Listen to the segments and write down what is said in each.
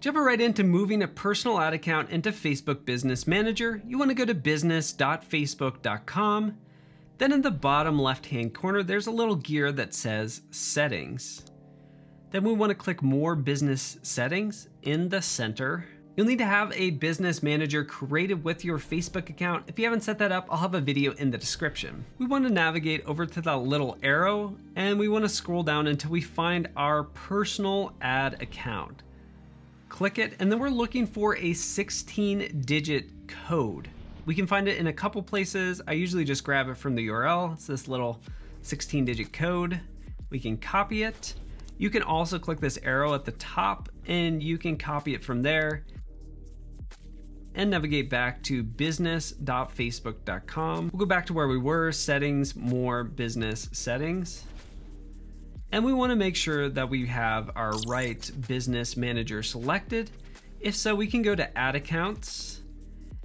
Jumping right into moving a personal ad account into Facebook Business Manager, you want to go to business.facebook.com. Then in the bottom left hand corner, there's a little gear that says Settings. Then we want to click More Business Settings in the center. You'll need to have a business manager created with your Facebook account. If you haven't set that up, I'll have a video in the description. We want to navigate over to that little arrow and we want to scroll down until we find our personal ad account click it, and then we're looking for a 16 digit code. We can find it in a couple places. I usually just grab it from the URL. It's this little 16 digit code. We can copy it. You can also click this arrow at the top and you can copy it from there and navigate back to business.facebook.com. We'll go back to where we were, settings, more business settings. And we wanna make sure that we have our right business manager selected. If so, we can go to ad accounts.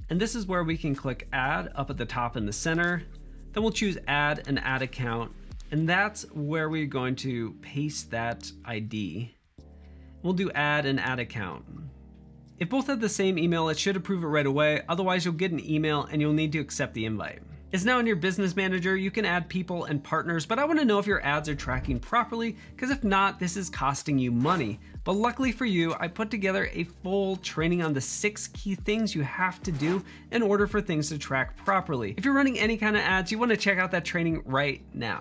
And this is where we can click add up at the top in the center. Then we'll choose add an ad account. And that's where we're going to paste that ID. We'll do add an ad account. If both have the same email, it should approve it right away. Otherwise, you'll get an email and you'll need to accept the invite is now in your business manager. You can add people and partners, but I wanna know if your ads are tracking properly, because if not, this is costing you money. But luckily for you, I put together a full training on the six key things you have to do in order for things to track properly. If you're running any kind of ads, you wanna check out that training right now.